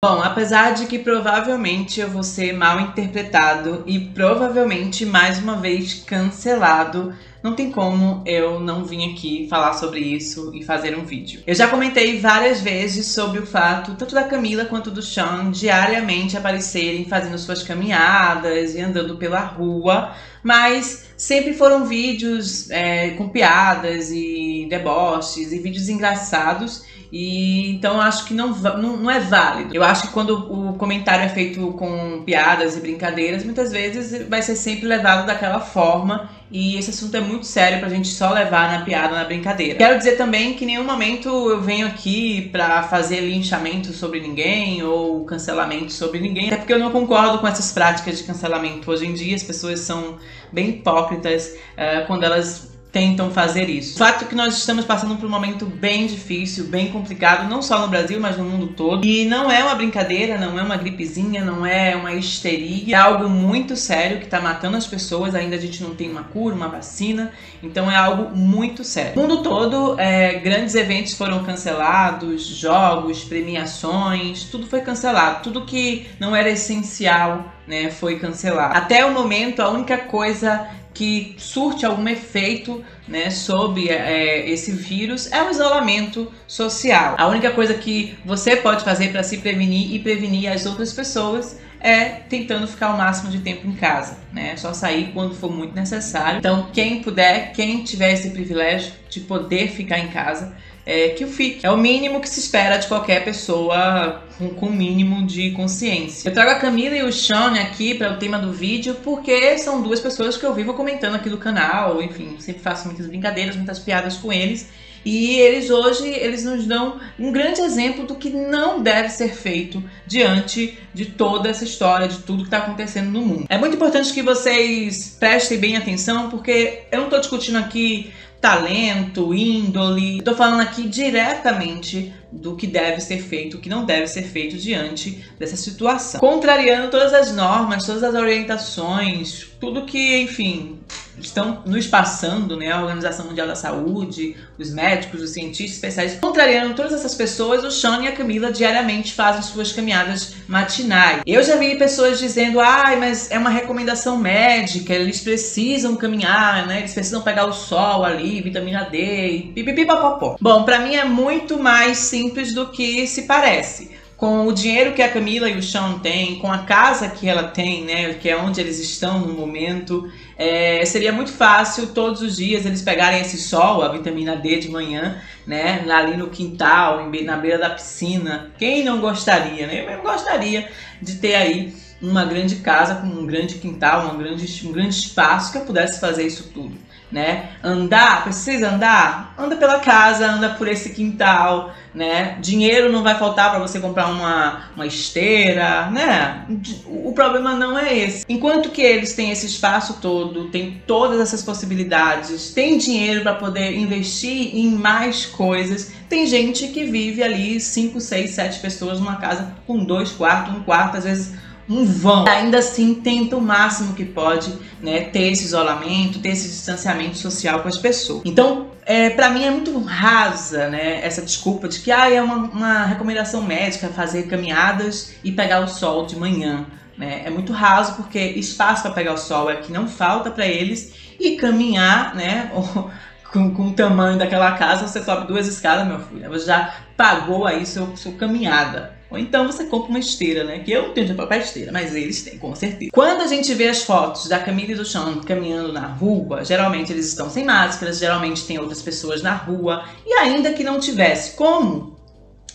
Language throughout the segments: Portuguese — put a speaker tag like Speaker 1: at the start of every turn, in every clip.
Speaker 1: Bom, apesar de que provavelmente eu vou ser mal interpretado e provavelmente mais uma vez cancelado, não tem como eu não vir aqui falar sobre isso e fazer um vídeo. Eu já comentei várias vezes sobre o fato, tanto da Camila quanto do Sean, diariamente aparecerem fazendo suas caminhadas e andando pela rua, mas sempre foram vídeos é, com piadas e deboches e vídeos engraçados e então acho que não, não, não, é válido. Eu acho que quando o comentário é feito com piadas e brincadeiras, muitas vezes vai ser sempre levado daquela forma. E esse assunto é muito sério pra gente só levar na piada, na brincadeira. Quero dizer também que em nenhum momento eu venho aqui pra fazer linchamento sobre ninguém ou cancelamento sobre ninguém, até porque eu não concordo com essas práticas de cancelamento. Hoje em dia as pessoas são bem hipócritas uh, quando elas tentam fazer isso. O fato é que nós estamos passando por um momento bem difícil, bem complicado, não só no Brasil, mas no mundo todo. E não é uma brincadeira, não é uma gripezinha, não é uma histeria, é algo muito sério que está matando as pessoas. Ainda a gente não tem uma cura, uma vacina, então é algo muito sério. No mundo todo, é, grandes eventos foram cancelados, jogos, premiações, tudo foi cancelado. Tudo que não era essencial, né, foi cancelado. Até o momento, a única coisa que surte algum efeito né, sobre é, esse vírus é o isolamento social. A única coisa que você pode fazer para se prevenir e prevenir as outras pessoas é tentando ficar o máximo de tempo em casa, né? Só sair quando for muito necessário. Então, quem puder, quem tiver esse privilégio de poder ficar em casa, é, que o fique. É o mínimo que se espera de qualquer pessoa com, com mínimo de consciência. Eu trago a Camila e o Sean aqui para o tema do vídeo porque são duas pessoas que eu vivo comentando aqui do canal, enfim, sempre faço muitas brincadeiras, muitas piadas com eles. E eles hoje eles nos dão um grande exemplo do que não deve ser feito diante de toda essa história, de tudo que está acontecendo no mundo. É muito importante que vocês prestem bem atenção, porque eu não estou discutindo aqui talento, índole. Estou falando aqui diretamente do que deve ser feito, o que não deve ser feito diante dessa situação. Contrariando todas as normas, todas as orientações, tudo que, enfim, estão nos passando, né? A Organização Mundial da Saúde, os médicos, os cientistas especiais, contrariando todas essas pessoas, o Sean e a Camila diariamente fazem suas caminhadas matinais. Eu já vi pessoas dizendo, ai, mas é uma recomendação médica, eles precisam caminhar, né? Eles precisam pegar o sol ali, vitamina D, e pipipipopopó. Bom, para mim é muito mais simples do que se parece com o dinheiro que a Camila e o Sean têm, com a casa que ela tem, né, que é onde eles estão no momento, é, seria muito fácil todos os dias eles pegarem esse sol, a vitamina D de manhã, né, ali no quintal, na beira da piscina. Quem não gostaria, né? Eu mesmo gostaria de ter aí uma grande casa com um grande quintal, um grande, um grande espaço que eu pudesse fazer isso tudo né? Andar, precisa andar? Anda pela casa, anda por esse quintal, né? Dinheiro não vai faltar para você comprar uma, uma esteira, né? O problema não é esse. Enquanto que eles têm esse espaço todo, têm todas essas possibilidades, têm dinheiro para poder investir em mais coisas, tem gente que vive ali 5, 6, 7 pessoas numa casa com dois quartos, um quarto, às vezes um vão. Ainda assim, tenta o máximo que pode né, ter esse isolamento, ter esse distanciamento social com as pessoas. Então, é, para mim é muito rasa né, essa desculpa de que ah, é uma, uma recomendação médica fazer caminhadas e pegar o sol de manhã. Né? É muito raso porque espaço para pegar o sol é que não falta para eles e caminhar, né? com, com o tamanho daquela casa, você sobe duas escadas, meu filho. Você já pagou aí seu, sua caminhada. Ou então você compra uma esteira, né? Que eu não tenho dinheiro esteira, mas eles têm, com certeza. Quando a gente vê as fotos da Camila e do Sean caminhando na rua, geralmente eles estão sem máscaras, geralmente tem outras pessoas na rua. E ainda que não tivesse, como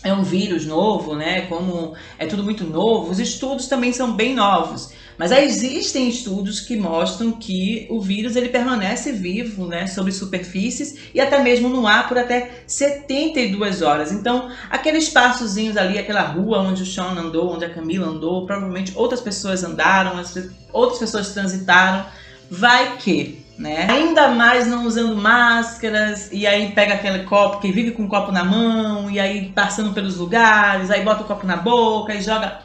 Speaker 1: é um vírus novo, né? Como é tudo muito novo, os estudos também são bem novos. Mas existem estudos que mostram que o vírus ele permanece vivo, né, sobre superfícies e até mesmo no ar por até 72 horas. Então, aqueles espaçozinhos ali, aquela rua onde o Sean andou, onde a Camila andou, provavelmente outras pessoas andaram, outras pessoas transitaram, vai que né? Ainda mais não usando máscaras, e aí pega aquele copo, que vive com o copo na mão, e aí passando pelos lugares, aí bota o copo na boca e joga.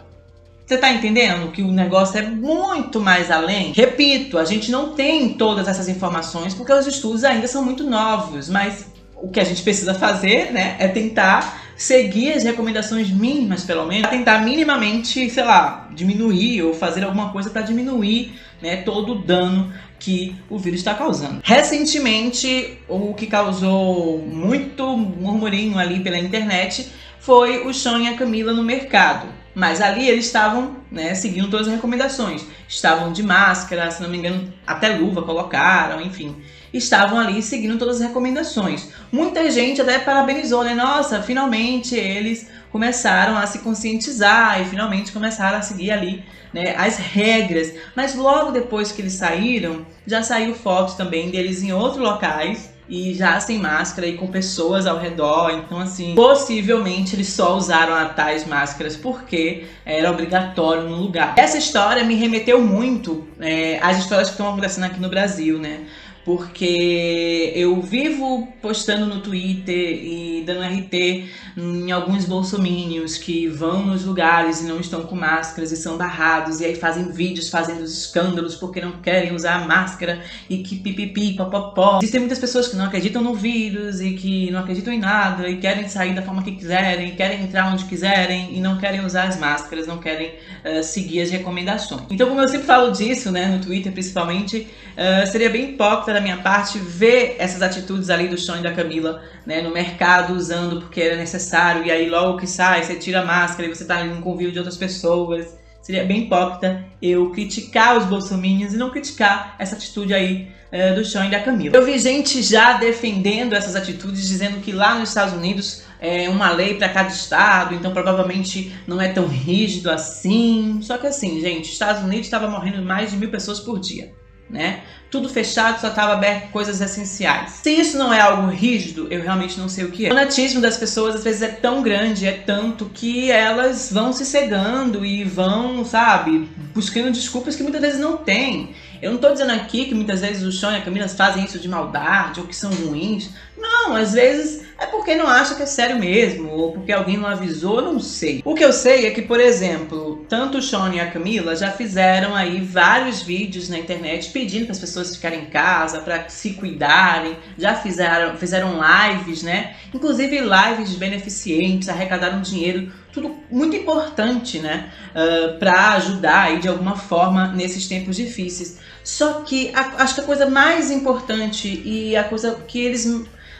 Speaker 1: Você tá entendendo que o negócio é muito mais além? Repito, a gente não tem todas essas informações porque os estudos ainda são muito novos, mas o que a gente precisa fazer, né, é tentar seguir as recomendações mínimas, pelo menos, tentar minimamente, sei lá, diminuir ou fazer alguma coisa para diminuir né, todo o dano que o vírus está causando. Recentemente, o que causou muito murmurinho ali pela internet foi o Sean e a Camila no mercado. Mas ali eles estavam né, seguindo todas as recomendações. Estavam de máscara, se não me engano, até luva colocaram, enfim. Estavam ali seguindo todas as recomendações. Muita gente até parabenizou, né? Nossa, finalmente eles começaram a se conscientizar e finalmente começaram a seguir ali né, as regras. Mas logo depois que eles saíram, já saiu fotos também deles em outros locais e já sem máscara e com pessoas ao redor. Então, assim, possivelmente eles só usaram a tais máscaras porque era obrigatório no lugar. Essa história me remeteu muito é, às histórias que estão acontecendo aqui no Brasil, né? Porque eu vivo postando no Twitter e dando RT em alguns bolsomínios que vão nos lugares e não estão com máscaras e são barrados e aí fazem vídeos fazendo escândalos porque não querem usar máscara e que pipipi, popopó. Existem muitas pessoas que não acreditam no vírus e que não acreditam em nada e querem sair da forma que quiserem, querem entrar onde quiserem e não querem usar as máscaras, não querem uh, seguir as recomendações. Então, como eu sempre falo disso, né, no Twitter principalmente, uh, seria bem hipócrita da minha parte ver essas atitudes ali do Sean e da Camila, né, no mercado usando porque era necessário e aí logo que sai você tira a máscara e você tá em um convívio de outras pessoas. Seria bem hipócrita eu criticar os bolsominions e não criticar essa atitude aí uh, do Sean e da Camila. Eu vi gente já defendendo essas atitudes, dizendo que lá nos Estados Unidos é uma lei para cada estado, então provavelmente não é tão rígido assim. Só que assim, gente, Estados Unidos estava morrendo mais de mil pessoas por dia né? Tudo fechado, só estava aberto coisas essenciais. Se isso não é algo rígido, eu realmente não sei o que é. O fanatismo das pessoas às vezes é tão grande, é tanto que elas vão se cegando e vão, sabe, buscando desculpas que muitas vezes não tem. Eu não estou dizendo aqui que muitas vezes o Sean e a Camila fazem isso de maldade ou que são ruins. Não, às vezes é porque não acha que é sério mesmo, ou porque alguém não avisou, não sei. O que eu sei é que, por exemplo, tanto o Sean e a Camila já fizeram aí vários vídeos na internet pedindo para as pessoas ficarem em casa, para se cuidarem, já fizeram, fizeram lives, né? Inclusive lives beneficentes, arrecadaram dinheiro, tudo muito importante, né? Uh, ah, para ajudar aí de alguma forma nesses tempos difíceis. Só que a, acho que a coisa mais importante e a coisa que eles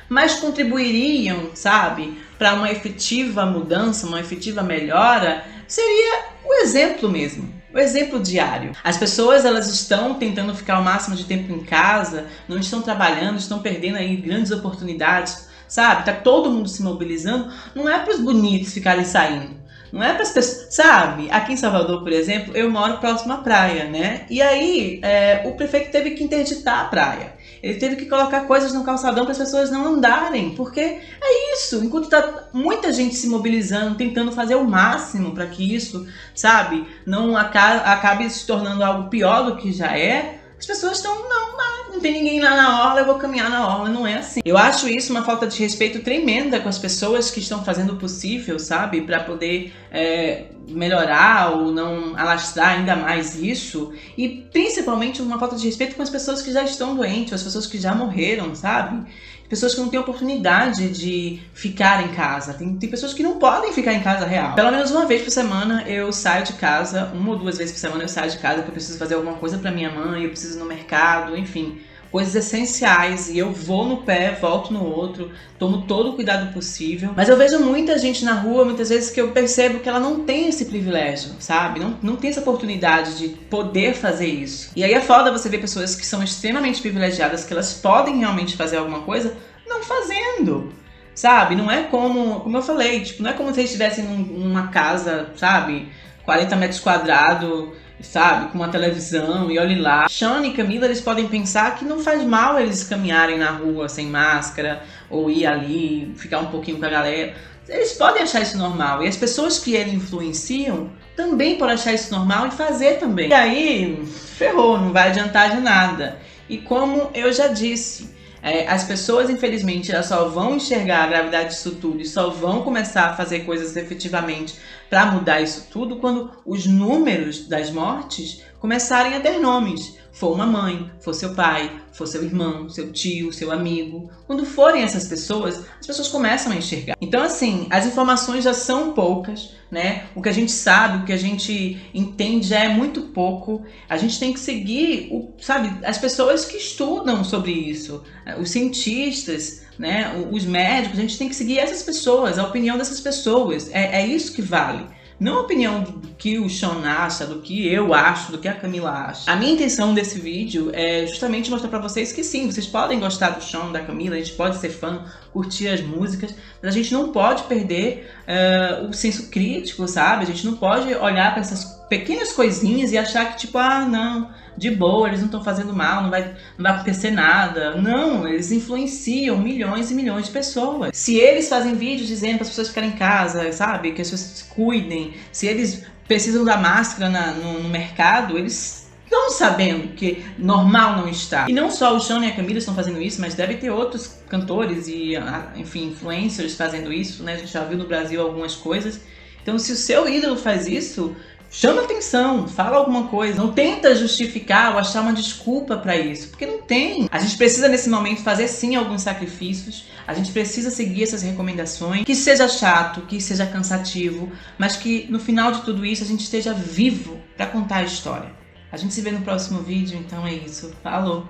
Speaker 1: mais contribuiriam, sabe, para uma efetiva mudança, uma efetiva melhora, seria o exemplo mesmo. O exemplo diário. As pessoas elas estão tentando ficar o máximo de tempo em casa, não estão trabalhando, estão perdendo aí grandes oportunidades, sabe? Tá todo mundo se mobilizando. Não é para os bonitos ficarem saindo. Não é para as pessoas. Sabe, aqui em Salvador, por exemplo, eu moro próximo à praia, né? E aí é, o prefeito teve que interditar a praia. Ele teve que colocar coisas no calçadão para as pessoas não andarem, porque é isso. Enquanto está muita gente se mobilizando, tentando fazer o máximo para que isso, sabe, não acabe se tornando algo pior do que já é, as pessoas estão, não, não tem ninguém lá na orla, eu vou caminhar na orla. Não é assim. Eu acho isso uma falta de respeito tremenda com as pessoas que estão fazendo o possível, sabe? para poder é, melhorar ou não alastrar ainda mais isso. E principalmente uma falta de respeito com as pessoas que já estão doentes, as pessoas que já morreram, sabe? Pessoas que não têm oportunidade de ficar em casa. Tem, tem pessoas que não podem ficar em casa real. Pelo menos uma vez por semana eu saio de casa, uma ou duas vezes por semana eu saio de casa porque eu preciso fazer alguma coisa para minha mãe, eu preciso ir no mercado, enfim coisas essenciais e eu vou no pé, volto no outro, tomo todo o cuidado possível. Mas eu vejo muita gente na rua, muitas vezes que eu percebo que ela não tem esse privilégio, sabe? Não, não tem essa oportunidade de poder fazer isso. E aí é foda você ver pessoas que são extremamente privilegiadas, que elas podem realmente fazer alguma coisa, não fazendo. Sabe? Não é como, como eu falei, tipo, não é como se eles estivessem numa casa, sabe? 40 metros quadrados, sabe? Com uma televisão e olhe lá. Sean e Camila, eles podem pensar que não faz mal eles caminharem na rua sem máscara ou ir ali, ficar um pouquinho com a galera. Eles podem achar isso normal. E as pessoas que eles influenciam também podem achar isso normal e fazer também. E aí, ferrou, não vai adiantar de nada. E como eu já disse, é, as pessoas, infelizmente, elas só vão enxergar a gravidade disso tudo e só vão começar a fazer coisas efetivamente para mudar isso tudo quando os números das mortes começarem a ter nomes. For uma mãe, for seu pai, for seu irmão, seu tio, seu amigo. Quando forem essas pessoas, as pessoas começam a enxergar. Então, assim, as informações já são poucas, né? O que a gente sabe, o que a gente entende já é muito pouco. A gente tem que seguir, o, sabe, as pessoas que estudam sobre isso, os cientistas, né? Os médicos, a gente tem que seguir essas pessoas, a opinião dessas pessoas. É, é isso que vale. Não a opinião do que o Sean acha, do que eu acho, do que a Camila acha. A minha intenção desse vídeo é justamente mostrar para vocês que sim, vocês podem gostar do Sean, da Camila, a gente pode ser fã, curtir as músicas, mas a gente não pode perder uh, o senso crítico, sabe? A gente não pode olhar para essas pequenas coisinhas e achar que, tipo, ah, não, de boa, eles não estão fazendo mal, não vai, não vai acontecer nada. Não, eles influenciam milhões e milhões de pessoas. Se eles fazem vídeos dizendo para as pessoas ficarem em casa, sabe, que as pessoas se cuidem, se eles precisam da máscara na, no, no mercado, eles estão sabendo que normal não está. E não só o Sean e a Camila estão fazendo isso, mas deve ter outros cantores e, ah, enfim, influencers fazendo isso, né? A gente já viu no Brasil algumas coisas. Então, se o seu ídolo faz isso, chama atenção, fala alguma coisa, não tenta justificar ou achar uma desculpa para isso, porque não tem. A gente precisa nesse momento fazer sim alguns sacrifícios, a gente precisa seguir essas recomendações, que seja chato, que seja cansativo, mas que no final de tudo isso a gente esteja vivo para contar a história. A gente se vê no próximo vídeo, então é isso. Falou.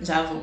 Speaker 1: Já vou.